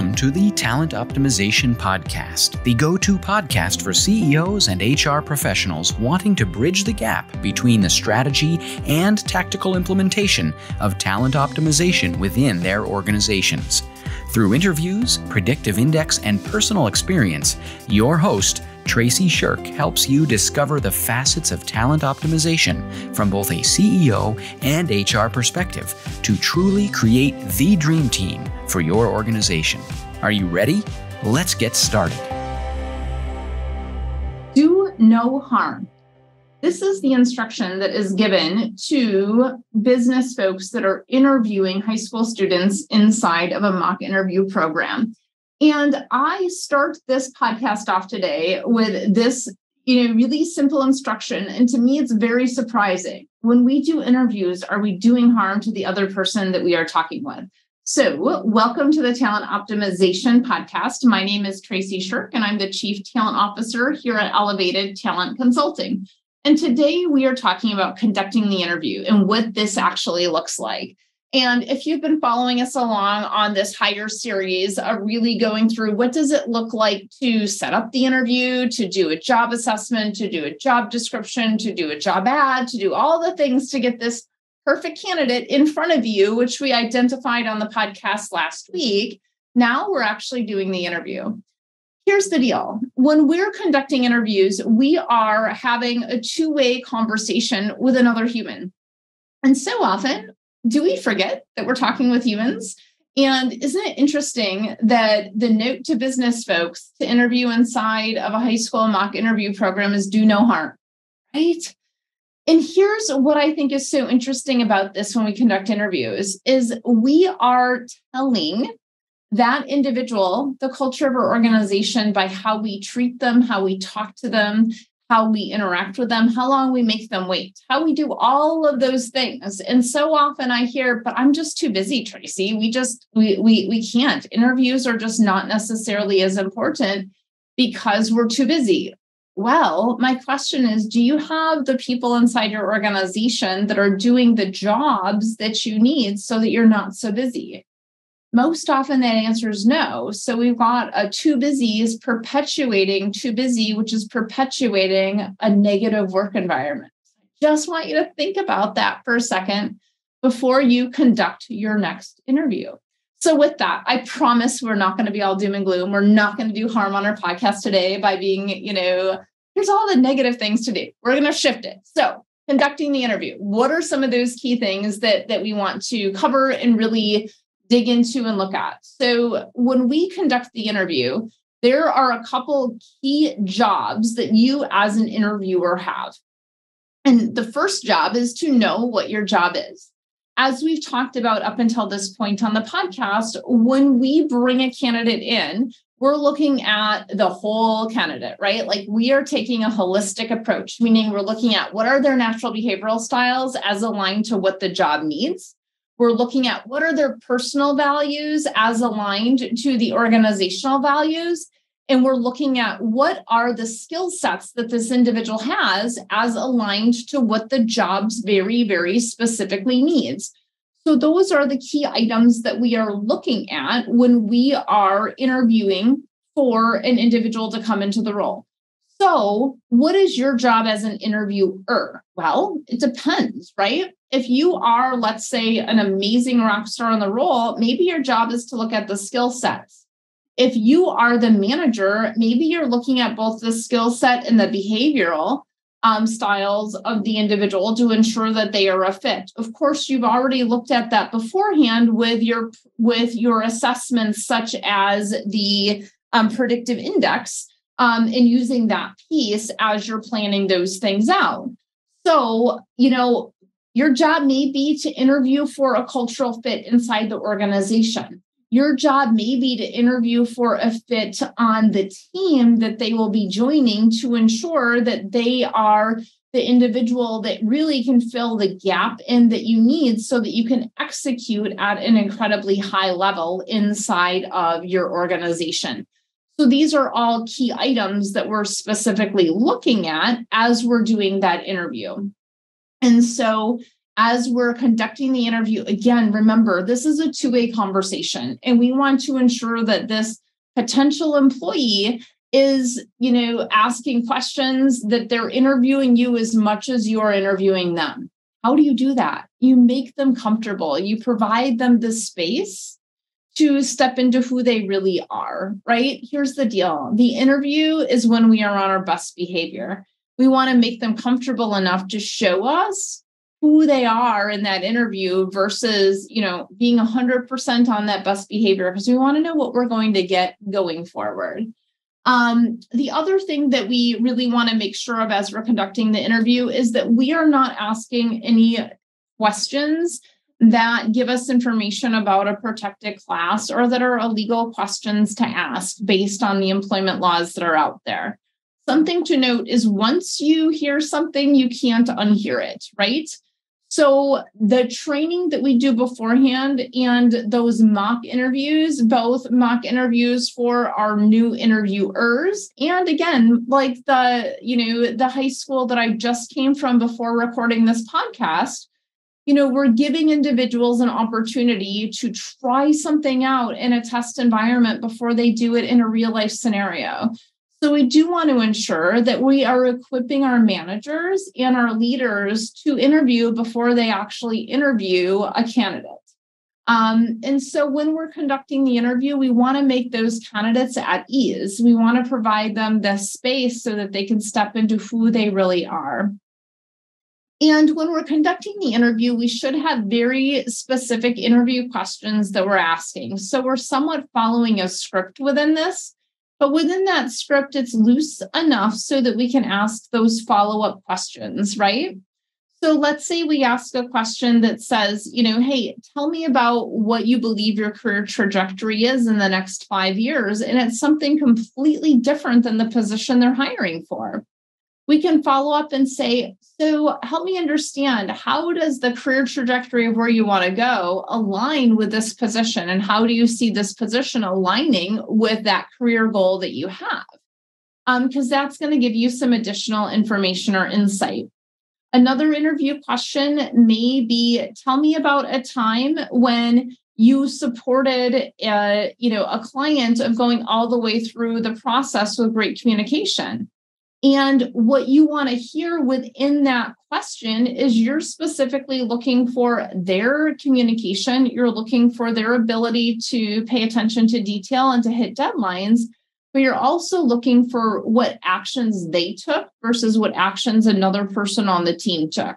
Welcome to the Talent Optimization Podcast, the go to podcast for CEOs and HR professionals wanting to bridge the gap between the strategy and tactical implementation of talent optimization within their organizations. Through interviews, predictive index, and personal experience, your host, Tracy Shirk helps you discover the facets of talent optimization from both a CEO and HR perspective to truly create the dream team for your organization. Are you ready? Let's get started. Do no harm. This is the instruction that is given to business folks that are interviewing high school students inside of a mock interview program. And I start this podcast off today with this, you know, really simple instruction. And to me, it's very surprising. When we do interviews, are we doing harm to the other person that we are talking with? So, welcome to the Talent Optimization Podcast. My name is Tracy Shirk, and I'm the Chief Talent Officer here at Elevated Talent Consulting. And today we are talking about conducting the interview and what this actually looks like. And if you've been following us along on this hire series of really going through what does it look like to set up the interview, to do a job assessment, to do a job description, to do a job ad, to do all the things to get this perfect candidate in front of you, which we identified on the podcast last week. Now we're actually doing the interview. Here's the deal when we're conducting interviews, we are having a two way conversation with another human. And so often do we forget that we're talking with humans? And isn't it interesting that the note to business folks to interview inside of a high school mock interview program is do no harm, right? And here's what I think is so interesting about this when we conduct interviews is we are telling that individual the culture of our organization by how we treat them, how we talk to them, how we interact with them, how long we make them wait, how we do all of those things. And so often I hear, but I'm just too busy, Tracy. We just we we we can't. Interviews are just not necessarily as important because we're too busy. Well, my question is do you have the people inside your organization that are doing the jobs that you need so that you're not so busy? Most often that answer is no. So we've got a too busy is perpetuating too busy, which is perpetuating a negative work environment. Just want you to think about that for a second before you conduct your next interview. So, with that, I promise we're not going to be all doom and gloom. We're not going to do harm on our podcast today by being, you know, here's all the negative things to do. We're going to shift it. So, conducting the interview, what are some of those key things that that we want to cover and really dig into and look at. So when we conduct the interview, there are a couple key jobs that you as an interviewer have. And the first job is to know what your job is. As we've talked about up until this point on the podcast, when we bring a candidate in, we're looking at the whole candidate, right? Like we are taking a holistic approach, meaning we're looking at what are their natural behavioral styles as aligned to what the job needs. We're looking at what are their personal values as aligned to the organizational values. And we're looking at what are the skill sets that this individual has as aligned to what the job's very, very specifically needs. So, those are the key items that we are looking at when we are interviewing for an individual to come into the role. So, what is your job as an interviewer? Well, it depends, right? If you are, let's say, an amazing rock star on the role, maybe your job is to look at the skill sets. If you are the manager, maybe you're looking at both the skill set and the behavioral um, styles of the individual to ensure that they are a fit. Of course, you've already looked at that beforehand with your with your assessments, such as the um, predictive index um, and using that piece as you're planning those things out. So, you know, your job may be to interview for a cultural fit inside the organization. Your job may be to interview for a fit on the team that they will be joining to ensure that they are the individual that really can fill the gap in that you need so that you can execute at an incredibly high level inside of your organization. So these are all key items that we're specifically looking at as we're doing that interview. And so as we're conducting the interview, again, remember this is a two way conversation, and we want to ensure that this potential employee is you know asking questions that they're interviewing you as much as you're interviewing them. How do you do that? You make them comfortable. You provide them the space to step into who they really are right? Here's the deal. The interview is when we are on our best behavior we want to make them comfortable enough to show us who they are in that interview versus you know being 100% on that best behavior because we want to know what we're going to get going forward um, the other thing that we really want to make sure of as we're conducting the interview is that we are not asking any questions that give us information about a protected class or that are illegal questions to ask based on the employment laws that are out there. Something to note is once you hear something, you can't unhear it, right? So the training that we do beforehand and those mock interviews, both mock interviews for our new interviewers, and again, like the, you know, the high school that I just came from before recording this podcast, you know, we're giving individuals an opportunity to try something out in a test environment before they do it in a real life scenario. So we do want to ensure that we are equipping our managers and our leaders to interview before they actually interview a candidate. Um, and so when we're conducting the interview, we want to make those candidates at ease. We want to provide them the space so that they can step into who they really are. And when we're conducting the interview, we should have very specific interview questions that we're asking. So we're somewhat following a script within this. But within that script, it's loose enough so that we can ask those follow up questions, right? So let's say we ask a question that says, you know, hey, tell me about what you believe your career trajectory is in the next five years. And it's something completely different than the position they're hiring for we can follow up and say, so help me understand how does the career trajectory of where you want to go align with this position? And how do you see this position aligning with that career goal that you have? Because um, that's going to give you some additional information or insight. Another interview question may be tell me about a time when you supported uh, you know a client of going all the way through the process with great communication and what you want to hear within that question is you're specifically looking for their communication, you're looking for their ability to pay attention to detail and to hit deadlines, but you're also looking for what actions they took versus what actions another person on the team took.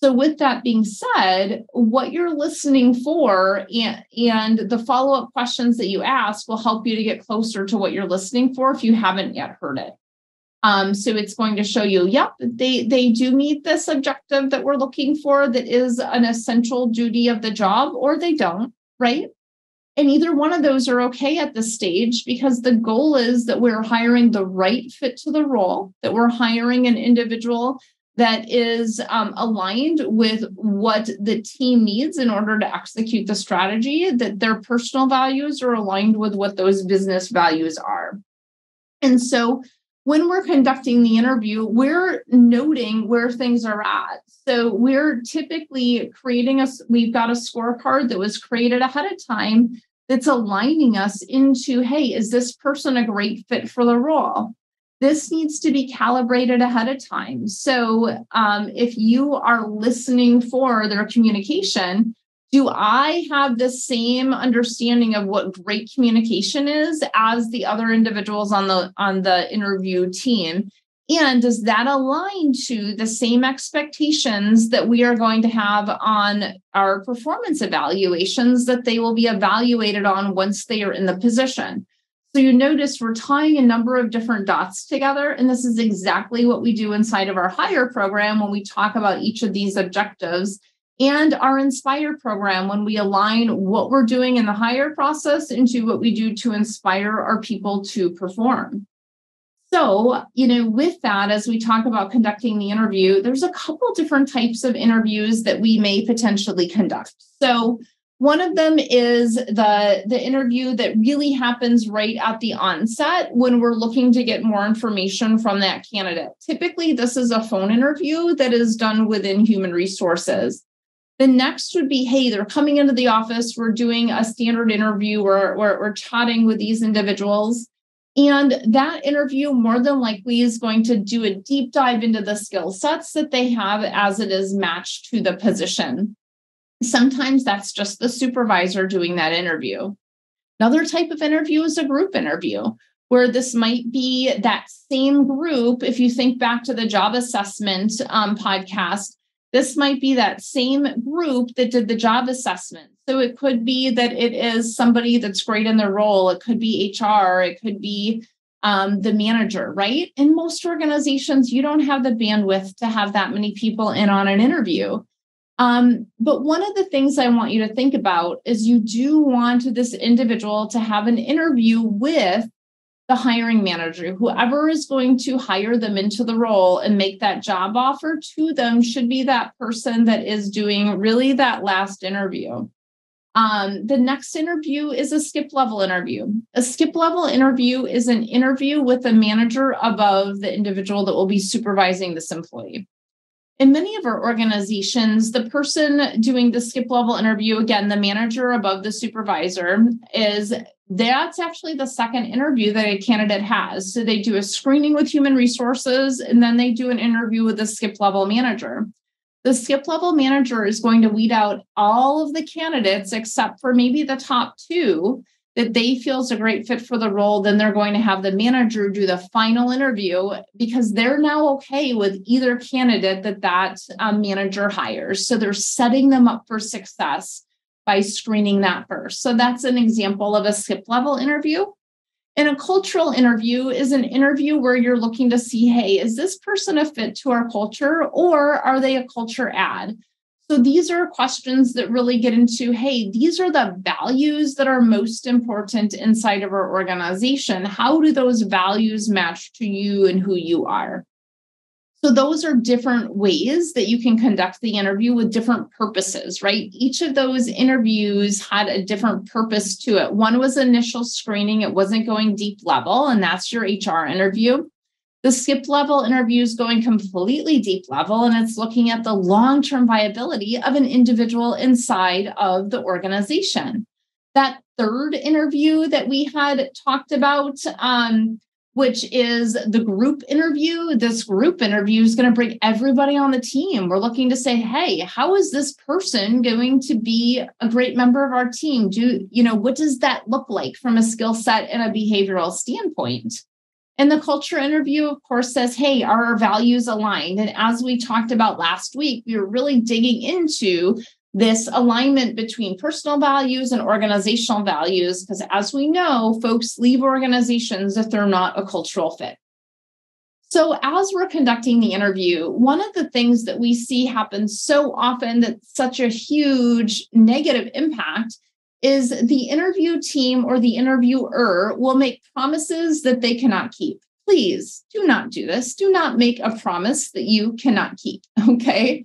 So, with that being said, what you're listening for and, and the follow up questions that you ask will help you to get closer to what you're listening for if you haven't yet heard it. Um, so it's going to show you, yep, they they do meet this objective that we're looking for that is an essential duty of the job, or they don't, right? And either one of those are okay at this stage because the goal is that we're hiring the right fit to the role, that we're hiring an individual that is um, aligned with what the team needs in order to execute the strategy, that their personal values are aligned with what those business values are. And so when we're conducting the interview, we're noting where things are at. So we're typically creating a, we've got a scorecard that was created ahead of time that's aligning us into, hey, is this person a great fit for the role? This needs to be calibrated ahead of time. So um, if you are listening for their communication, do I have the same understanding of what great communication is as the other individuals on the on the interview team? And does that align to the same expectations that we are going to have on our performance evaluations that they will be evaluated on once they are in the position? So you notice we're tying a number of different dots together. And this is exactly what we do inside of our hire program when we talk about each of these objectives and our Inspire program when we align what we're doing in the hire process into what we do to inspire our people to perform. So, you know, with that, as we talk about conducting the interview, there's a couple different types of interviews that we may potentially conduct. So, one of them is the, the interview that really happens right at the onset when we're looking to get more information from that candidate. Typically, this is a phone interview that is done within human resources. The next would be, hey, they're coming into the office. We're doing a standard interview. We're, we're, we're chatting with these individuals. And that interview more than likely is going to do a deep dive into the skill sets that they have as it is matched to the position. Sometimes that's just the supervisor doing that interview. Another type of interview is a group interview, where this might be that same group. If you think back to the job assessment um, podcast, this might be that same group that did the job assessment. So it could be that it is somebody that's great in their role. It could be HR. It could be um, the manager, right? In most organizations, you don't have the bandwidth to have that many people in on an interview. Um, but one of the things I want you to think about is you do want this individual to have an interview with the hiring manager, whoever is going to hire them into the role and make that job offer to them should be that person that is doing really that last interview. Um, the next interview is a skip level interview. A skip level interview is an interview with a manager above the individual that will be supervising this employee in many of our organizations, the person doing the skip level interview, again, the manager above the supervisor, is that's actually the second interview that a candidate has. So they do a screening with human resources and then they do an interview with the skip level manager. The skip level manager is going to weed out all of the candidates except for maybe the top two that they feel is a great fit for the role, then they're going to have the manager do the final interview because they're now okay with either candidate that that um, manager hires. So they're setting them up for success by screening that first. So that's an example of a skip level interview. And a cultural interview is an interview where you're looking to see hey, is this person a fit to our culture or are they a culture add? So these are questions that really get into hey, these are the values that are most important inside of our organization. How do those values match to you and who you are? So, those are different ways that you can conduct the interview with different purposes, right? Each of those interviews had a different purpose to it. One was initial screening, it wasn't going deep level, and that's your HR interview. The skip level interview is going completely deep level and it's looking at the long term viability of an individual inside of the organization. That third interview that we had talked about, um, which is the group interview. This group interview is going to bring everybody on the team. We're looking to say, hey, how is this person going to be a great member of our team? Do you know what does that look like from a skill set and a behavioral standpoint? And the culture interview, of course, says, hey, are our values aligned? And as we talked about last week, we were really digging into this alignment between personal values and organizational values, because as we know, folks leave organizations if they're not a cultural fit. So, as we're conducting the interview, one of the things that we see happen so often that's such a huge negative impact is the interview team or the interviewer will make promises that they cannot keep. Please do not do this. Do not make a promise that you cannot keep. Okay.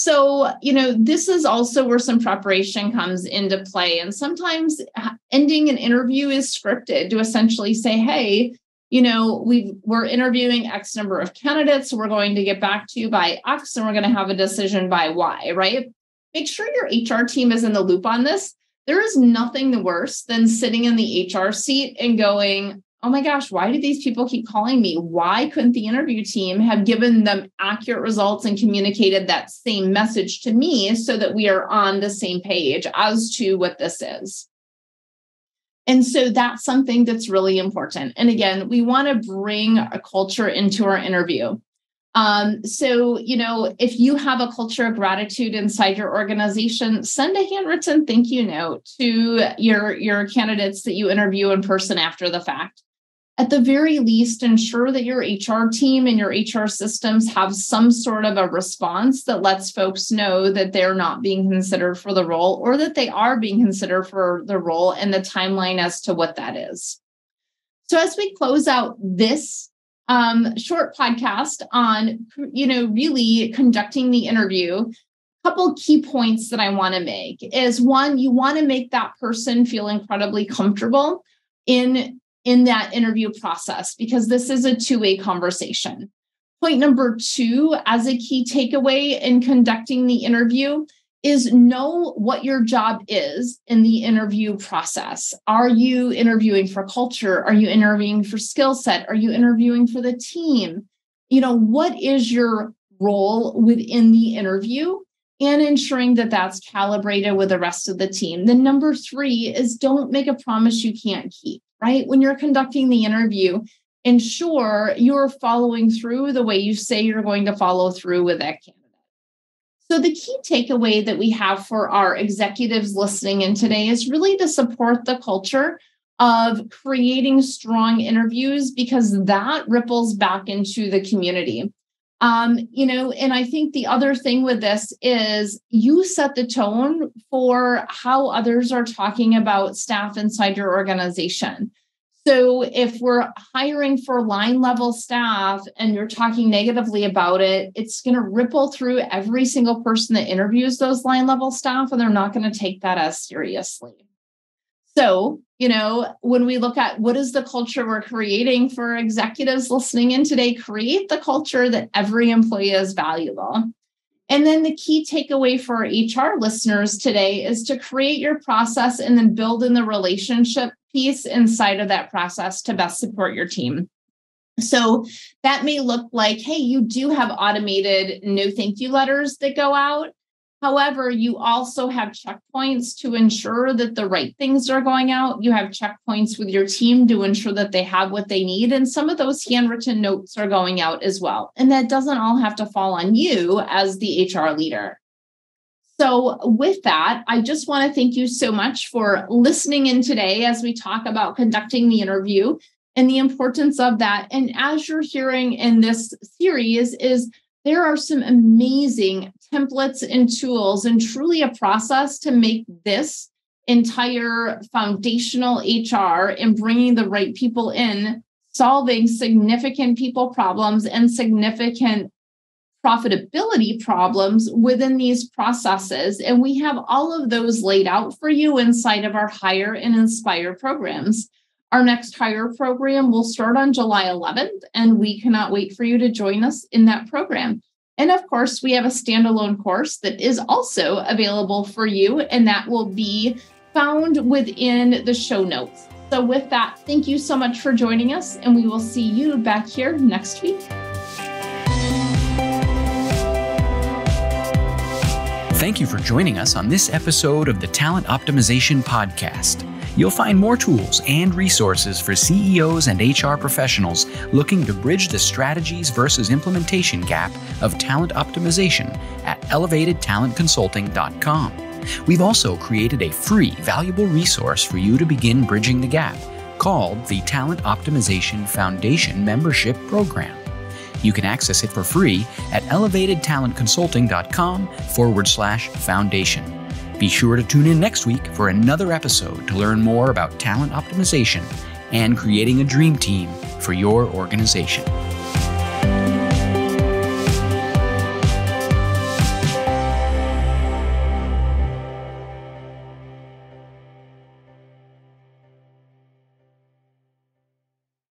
So, you know, this is also where some preparation comes into play. And sometimes uh, ending an interview is scripted to essentially say, hey, you know, we we're interviewing X number of candidates. We're going to get back to you by X and we're going to have a decision by Y, right? Make sure your HR team is in the loop on this there is nothing the worse than sitting in the HR seat and going, oh my gosh, why do these people keep calling me? Why couldn't the interview team have given them accurate results and communicated that same message to me so that we are on the same page as to what this is? And so that's something that's really important. And again, we want to bring a culture into our interview. Um, so, you know, if you have a culture of gratitude inside your organization, send a handwritten thank you note to your, your candidates that you interview in person after the fact. At the very least, ensure that your HR team and your HR systems have some sort of a response that lets folks know that they're not being considered for the role or that they are being considered for the role and the timeline as to what that is. So, as we close out this um, short podcast on, you know, really conducting the interview. A couple key points that I want to make is one, you want to make that person feel incredibly comfortable in in that interview process because this is a two-way conversation. Point number two, as a key takeaway in conducting the interview, is know what your job is in the interview process. Are you interviewing for culture? Are you interviewing for skill set? Are you interviewing for the team? You know, what is your role within the interview? And ensuring that that's calibrated with the rest of the team. Then, number three is don't make a promise you can't keep, right? When you're conducting the interview, ensure you're following through the way you say you're going to follow through with that candidate. So, the key takeaway that we have for our executives listening in today is really to support the culture of creating strong interviews because that ripples back into the community. Um, you know, and I think the other thing with this is you set the tone for how others are talking about staff inside your organization. So if we're hiring for line level staff and you're talking negatively about it, it's going to ripple through every single person that interviews those line level staff, and they're not going to take that as seriously. So, you know, when we look at what is the culture we're creating for executives listening in today, create the culture that every employee is valuable. And then the key takeaway for HR listeners today is to create your process and then build in the relationship piece inside of that process to best support your team. So that may look like, hey, you do have automated no thank you letters that go out. However, you also have checkpoints to ensure that the right things are going out. You have checkpoints with your team to ensure that they have what they need. And some of those handwritten notes are going out as well. And that doesn't all have to fall on you as the HR leader. So, with that, I just want to thank you so much for listening in today as we talk about conducting the interview and the importance of that. And as you're hearing in this series, is there are some amazing templates and tools and truly a process to make this entire foundational HR and bringing the right people in, solving significant people problems and significant profitability problems within these processes. And we have all of those laid out for you inside of our Hire and Inspire programs. Our next Hire program will start on July 11th, and we cannot wait for you to join us in that program. And of course, we have a standalone course that is also available for you, and that will be found within the show notes. So, with that, thank you so much for joining us, and we will see you back here next week. Thank you for joining us on this episode of the Talent Optimization Podcast. You'll find more tools and resources for CEOs and HR professionals looking to bridge the strategies versus implementation gap of talent optimization at elevatedtalentconsulting.com. We've also created a free, valuable resource for you to begin bridging the gap called the Talent Optimization Foundation Membership Program. You can access it for free at elevatedtalentconsulting.com forward slash foundation. Be sure to tune in next week for another episode to learn more about talent optimization and creating a dream team for your organization.